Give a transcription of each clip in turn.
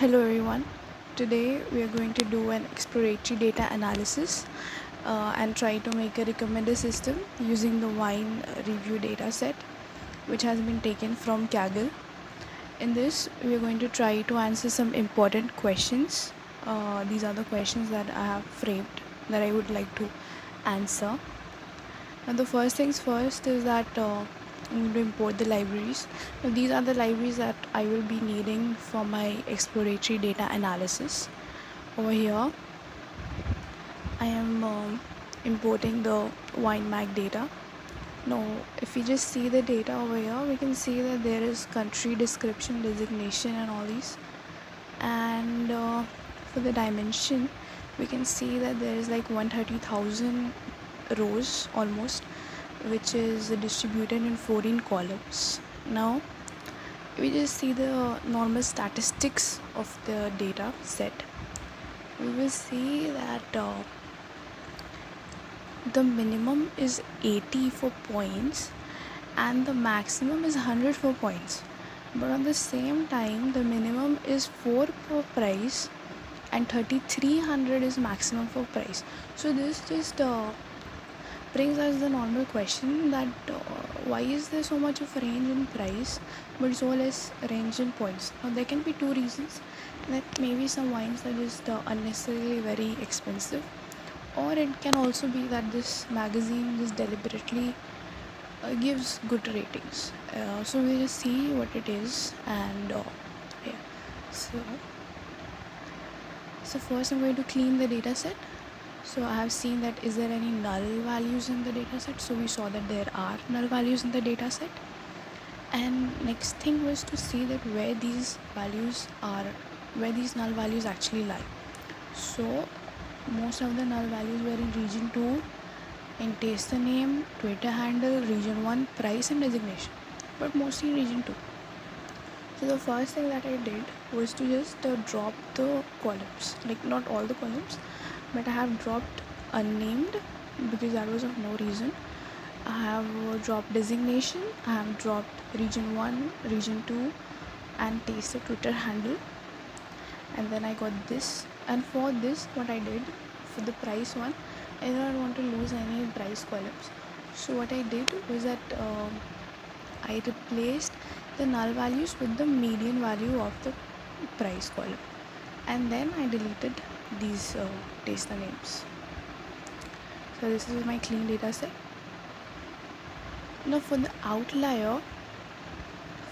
Hello everyone. Today we are going to do an exploratory data analysis uh, and try to make a recommender system using the wine review data set which has been taken from Kaggle. In this we are going to try to answer some important questions. Uh, these are the questions that I have framed that I would like to answer. Now the first things first is that uh, to import the libraries. Now these are the libraries that I will be needing for my exploratory data analysis. Over here, I am um, importing the WineMag data. Now, if we just see the data over here, we can see that there is country description, designation, and all these. And uh, for the dimension, we can see that there is like 130,000 rows almost which is distributed in 14 columns. Now we just see the normal statistics of the data set. We will see that uh, the minimum is 80 for points and the maximum is 100 for points. But at the same time the minimum is 4 for price and 3300 is maximum for price. So this just uh, brings us the normal question that uh, why is there so much of range in price but so less range in points? Now there can be two reasons. That maybe some wines are just uh, unnecessarily very expensive or it can also be that this magazine just deliberately uh, gives good ratings. Uh, so we'll just see what it is and uh, yeah. So so first i'm going to clean the data set so I have seen that is there any null values in the dataset so we saw that there are null values in the dataset and next thing was to see that where these values are where these null values actually lie. So most of the null values were in region 2 in taster name twitter handle region 1 price and designation but mostly in region 2 so the first thing that i did was to just uh, drop the columns like not all the columns but I have dropped unnamed because that was of no reason. I have dropped designation, I have dropped region 1, region 2, and taster Twitter handle. And then I got this. And for this, what I did for the price one, I did not want to lose any price columns. So, what I did was that um, I replaced the null values with the median value of the price column and then I deleted these uh, taster names. So this is my clean data set. Now for the outlier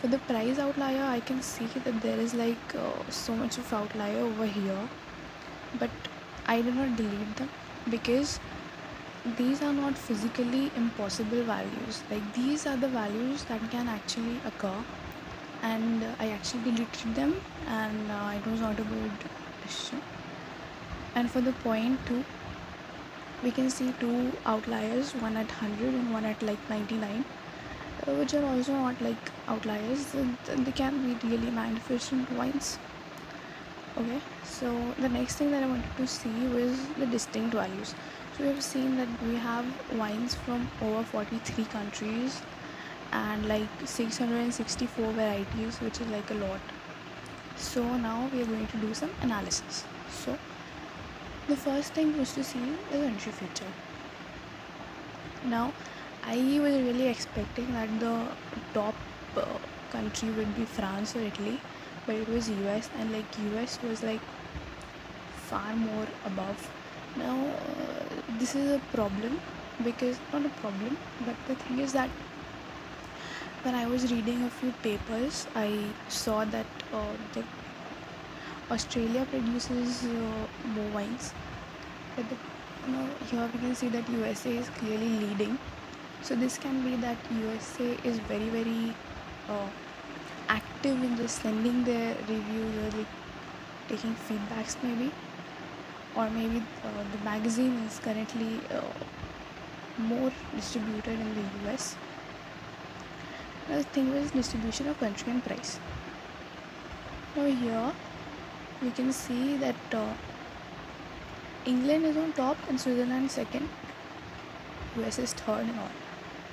for the price outlier I can see that there is like uh, so much of outlier over here. But I did not delete them because these are not physically impossible values. Like these are the values that can actually occur. And uh, I actually deleted them and uh, it was not a good decision and for the point 2 we can see two outliers one at 100 and one at like 99 uh, which are also not like outliers. They can be really magnificent wines okay so the next thing that i wanted to see was the distinct values. So we have seen that we have wines from over 43 countries and like 664 varieties which is like a lot. So now we are going to do some analysis. So the first thing was to see the country feature now i was really expecting that the top uh, country would be france or italy but it was us and like us was like far more above. Now uh, this is a problem because not a problem but the thing is that when I was reading a few papers, I saw that uh, the Australia produces uh, more wines, but the, you know, here we can see that USA is clearly leading. So this can be that USA is very very uh, active in just sending their reviews or like taking feedbacks maybe, or maybe uh, the magazine is currently uh, more distributed in the US the thing was distribution of country and price. Now here we can see that uh, England is on top and Switzerland second US is third and all.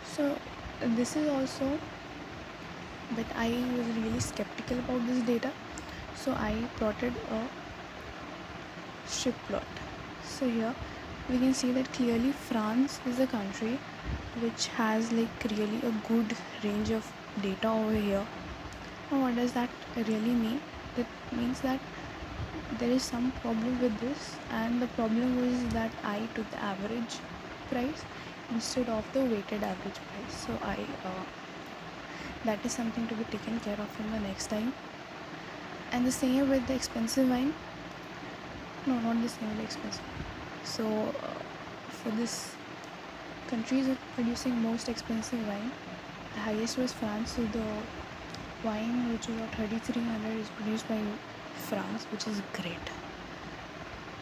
So this is also that I was really skeptical about this data. So I plotted a strip plot. So here we can see that clearly France is a country which has like really a good range of data over here. Now what does that really mean? That means that there is some problem with this and the problem was that I took the average price instead of the weighted average price. So I uh, that is something to be taken care of in the next time. And the same with the expensive wine. No not the same with expensive. So uh, for this countries producing most expensive wine. The highest was France so the wine which is about 3300 is produced by France which is great.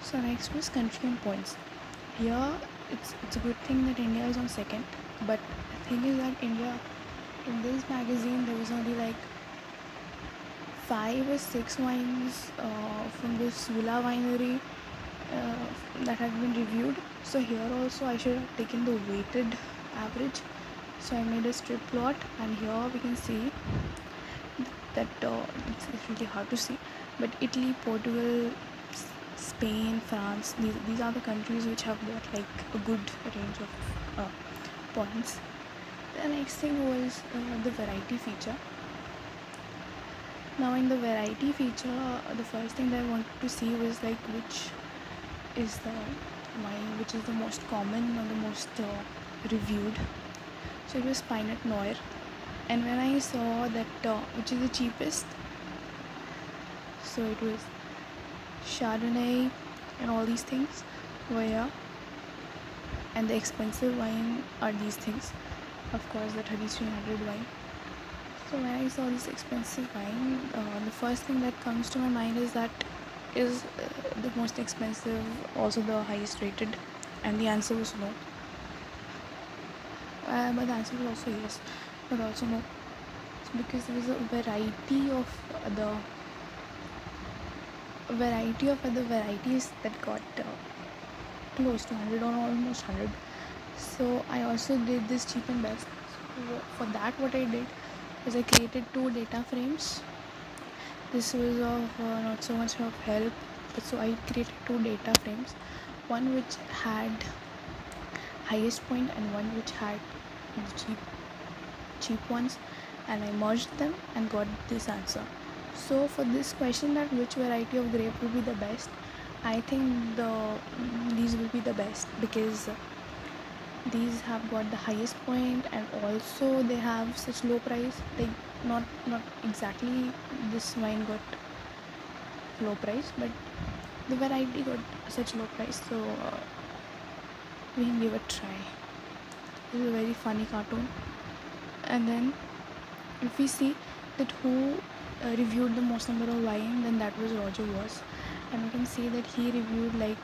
So next was country and points. Here it's it's a good thing that India is on second but the thing is that India in this magazine there was only like five or six wines uh, from the Sula winery uh, that have been reviewed. So here also I should have taken the weighted average. So I made a strip plot and here we can see that uh, it's, it's really hard to see. But Italy Portugal Spain France these, these are the countries which have got like a good range of uh, points. The next thing was uh, the variety feature. Now in the variety feature the first thing that I wanted to see was like which is the wine which is the most common or the most uh, reviewed. So it was Pinot Noir and when I saw that uh, which is the cheapest so it was Chardonnay and all these things were and the expensive wine are these things. Of course the 3300 wine. So when I saw this expensive wine uh, the first thing that comes to my mind is that is uh, the most expensive also the highest rated and the answer was no. Uh, but the answer was also yes but also no because there was a variety of the variety of other varieties that got uh, close to 100 or almost 100 so i also did this cheap and best. So for that what i did was i created two data frames. This was of uh, not so much of help but so i created two data frames. One which had highest point and one which had cheap cheap ones and i merged them and got this answer. So for this question that which variety of grape will be the best i think the these will be the best because these have got the highest point and also they have such low price They not not exactly this wine got low price but the variety got such low price so uh, we can give a try. This is a very funny cartoon and then if we see that who uh, reviewed the most number of wine then that was Roger Voss and we can see that he reviewed like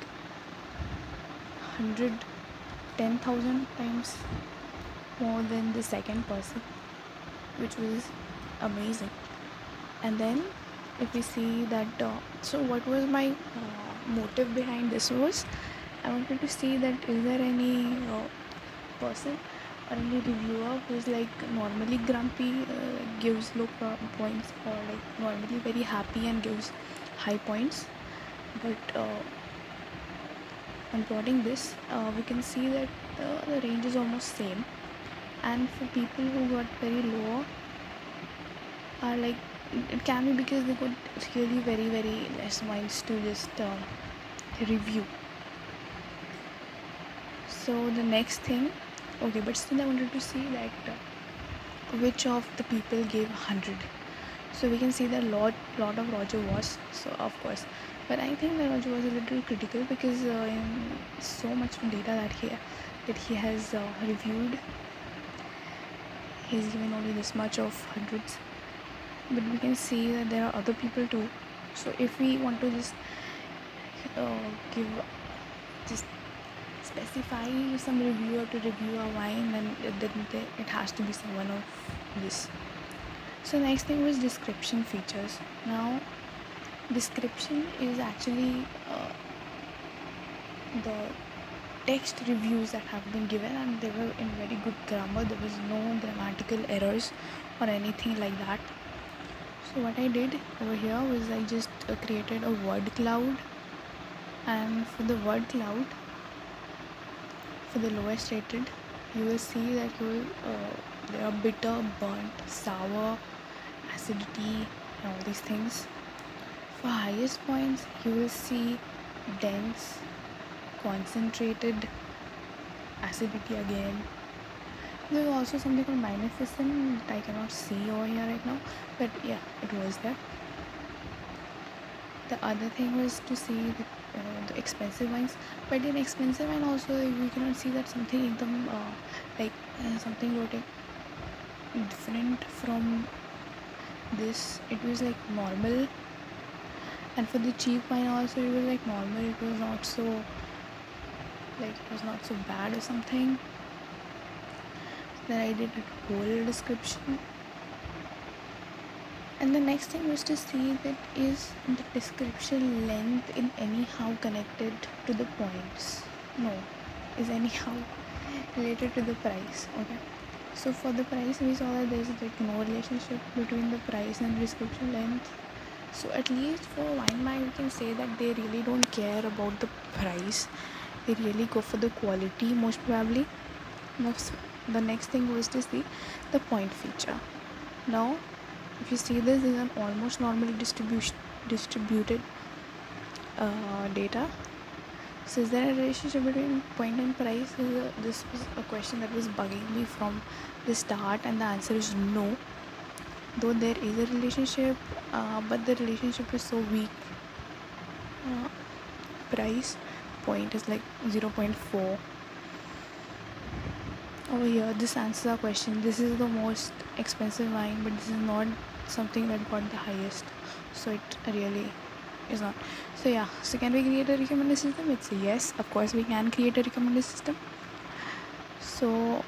110,000 times more than the second person which was amazing. And then if we see that uh, so what was my uh, motive behind this was i wanted to see that is there any uh, person any reviewer who's like normally grumpy uh, gives low points or like normally very happy and gives high points. But uh, on plotting this uh, we can see that uh, the range is almost same. And for people who got very low are like it can be because they got really very very less minds to just uh, review. So the next thing okay but still i wanted to see that uh, which of the people gave 100 so we can see that lot lot of Roger Voss so of course. But i think that roger was a little critical because uh, in so much data that he that he has uh, reviewed he's given only this much of hundreds. But we can see that there are other people too. So if we want to just uh, give just specify some reviewer to review a wine then it, it has to be someone of this. So next thing was description features. Now description is actually uh, the text reviews that have been given and they were in very good grammar. There was no grammatical errors or anything like that. So what I did over here was I just uh, created a word cloud. And for the word cloud for the lowest rated you will see that you will uh, there are bitter burnt sour acidity and all these things. For highest points you will see dense concentrated acidity again. There's also something called magnificent that I cannot see over here right now but yeah it was there the other thing was to see the, uh, the expensive wines. But in expensive wine also we cannot see that something them uh, like uh, something totally different from this. It was like normal. And for the cheap wine also it was like normal. It was not so like it was not so bad or something. Then I did a whole description and the next thing was to see that is the description length in anyhow connected to the points? No. Is anyhow related to the price? Okay. So for the price we saw that there's like no relationship between the price and description length. So at least for wine we can say that they really don't care about the price. They really go for the quality most probably. Now the next thing was to see the point feature. Now if you see this, is an almost normally distribution distributed uh, data. So is there a relationship between point and price? This was a question that was bugging me from the start and the answer is no. Though there is a relationship uh, but the relationship is so weak. Uh, price point is like 0.4 over here this answers our question. This is the most expensive wine but this is not something that got the highest. So it really is not. So yeah so can we create a recommender system. It's a yes. Of course we can create a recommender system. So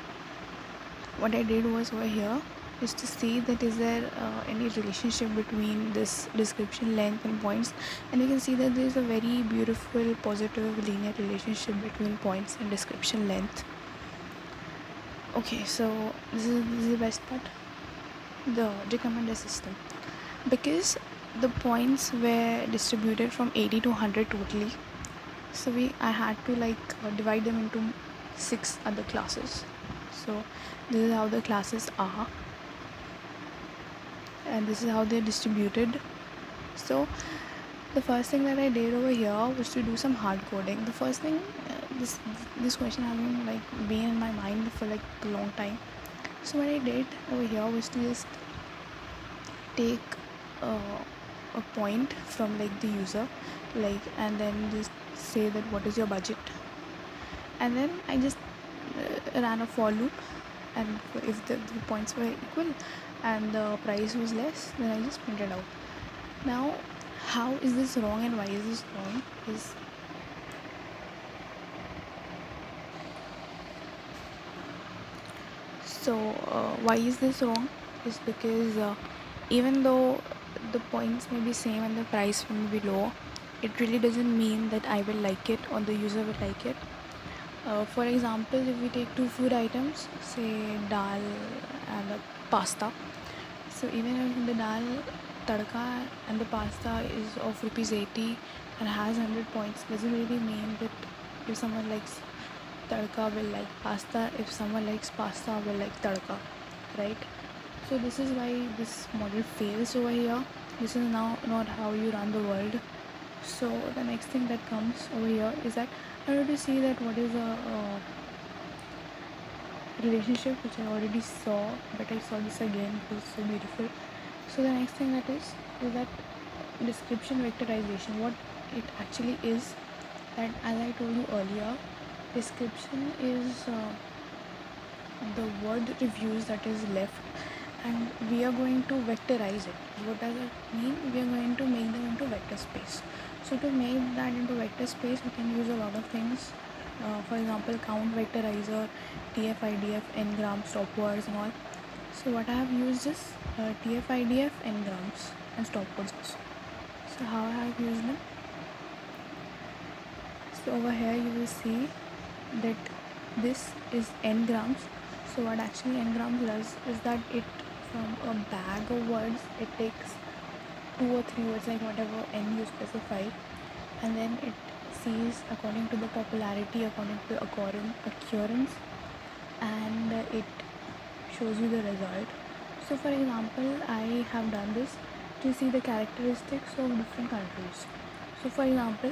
what i did was over here is to see that is there uh, any relationship between this description length and points. And you can see that there is a very beautiful positive linear relationship between points and description length. Okay so this is, this is the best part the recommender system. Because the points were distributed from 80 to 100 totally. So we i had to like uh, divide them into six other classes. So this is how the classes are. And this is how they're distributed. So the first thing that I did over here was to do some hard coding. The first thing uh, this this question has been like been in my mind for like a long time so what I did over here was to just take uh, a point from like the user like and then just say that what is your budget. And then I just uh, ran a for loop and if the, the points were equal and the price was less then I just printed out. Now how is this wrong and why is this wrong is so uh, why is this wrong? Is because uh, even though the points may be same and the price may be low it really doesn't mean that I will like it or the user will like it. Uh, for example if we take two food items say dal and pasta. So even if the dal tadka and the pasta is of rupees 80 and has 100 points doesn't really mean that if someone likes tadka will like pasta. If someone likes pasta will like tadka right? So this is why this model fails over here. This is now not how you run the world. So the next thing that comes over here is that I to see that what is a, a uh, relationship which I already saw but I saw this again it was so beautiful. So the next thing that is is that description vectorization. What it actually is that as i told you earlier description is uh, the word reviews that is left and we are going to vectorize it. What does it mean? We are going to make them into vector space. So to make that into vector space we can use a lot of things. Uh, for example count vectorizer tf idf ngram stopwords and all. So what i have used is uh, TF-IDF ngrams and stopwords also. So how I have used them? So over here you will see that this is ngrams. So what actually ngrams does is that it from a bag of words it takes two or three words like whatever n you specify and then it sees according to the popularity according to occurrence and it shows you the result. So for example i have done this. To see the characteristics of different countries. So for example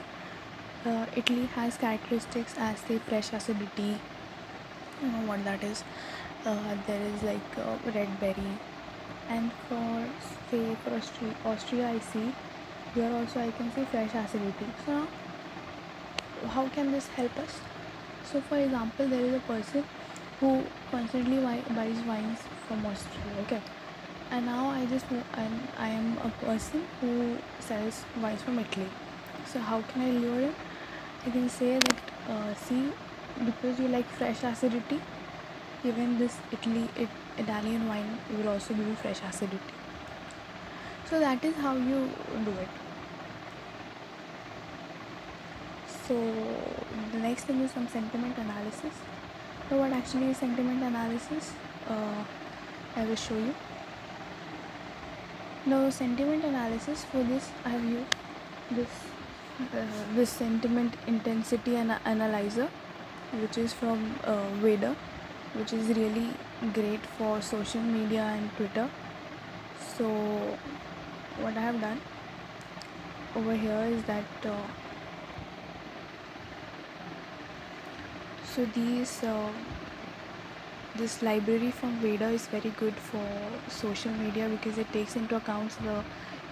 uh, italy has characteristics as the fresh acidity you know what that is. Uh, there is like uh, red berry. And for say for austria, austria i see here also i can see fresh acidity. So how can this help us? So for example there is a person who constantly buys wines from austria okay? And now i just and i am a person who sells wines from italy. So how can i lure him i can say that uh, see because you like fresh acidity even this italy it, italian wine will also give you fresh acidity. So that is how you do it. So the next thing is some sentiment analysis. So what actually is sentiment analysis? Uh, I will show you. Now sentiment analysis for this I have used this uh, this sentiment intensity ana- analyzer which is from uh, Vader which is really great for social media and Twitter. So what I have done over here is that uh, so these uh, this library from Vader is very good for social media because it takes into account the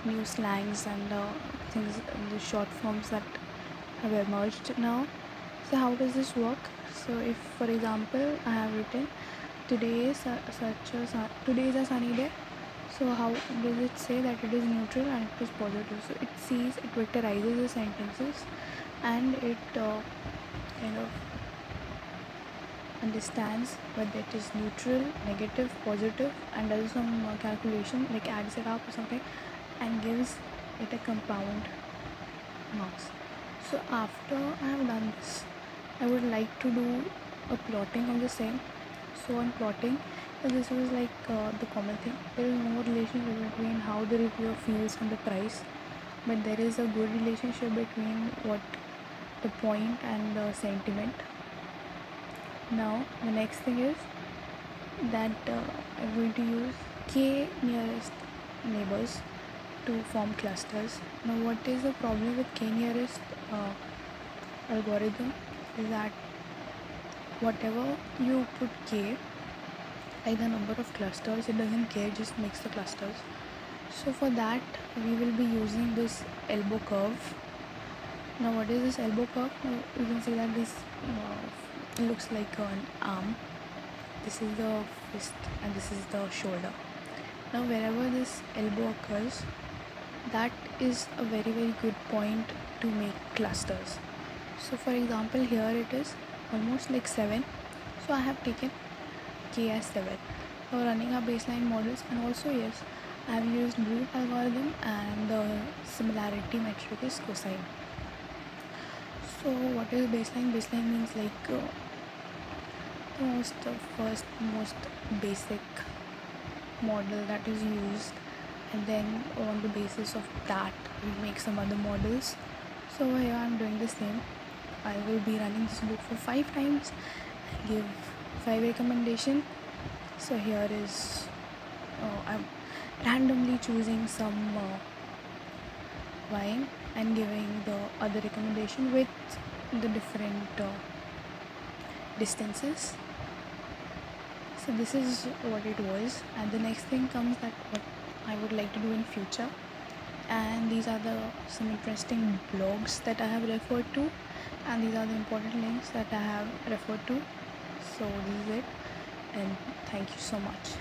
new slangs and uh, things the short forms that have emerged now. So how does this work? So if for example i have written today is such a today is a sunny day so how does it say that it is neutral and it is positive? So it sees it vectorizes the sentences and it uh, kind of understands whether it is neutral, negative, positive, and does some uh, calculation like adds it up or something and gives it a compound marks. So after I have done this, I would like to do a plotting of the same. So on plotting, this was like uh, the common thing. There is no relationship between how the reviewer feels and the price, but there is a good relationship between what the point and the sentiment now the next thing is that uh, I'm going to use k nearest neighbors to form clusters. Now what is the problem with k nearest uh, algorithm is that whatever you put k like the number of clusters it doesn't care just makes the clusters. So for that we will be using this elbow curve. Now what is this elbow curve? Now you can see that this uh, looks like an arm. This is the fist and this is the shoulder. Now wherever this elbow occurs that is a very very good point to make clusters. So for example here it is almost like 7 so i have taken k as 7 for running our baseline models. And also yes i have used brute algorithm and the similarity metric is cosine. So what is baseline? Baseline means like uh, most first most basic model that is used and then on the basis of that we make some other models. So here i'm doing the same. I will be running this book for five times. Give five recommendation. So here is uh, i'm randomly choosing some uh, wine and giving the other recommendation with the different uh, distances. So this is what it was. And the next thing comes that what i would like to do in future. And these are the some interesting blogs that i have referred to. And these are the important links that i have referred to. So this is it. And thank you so much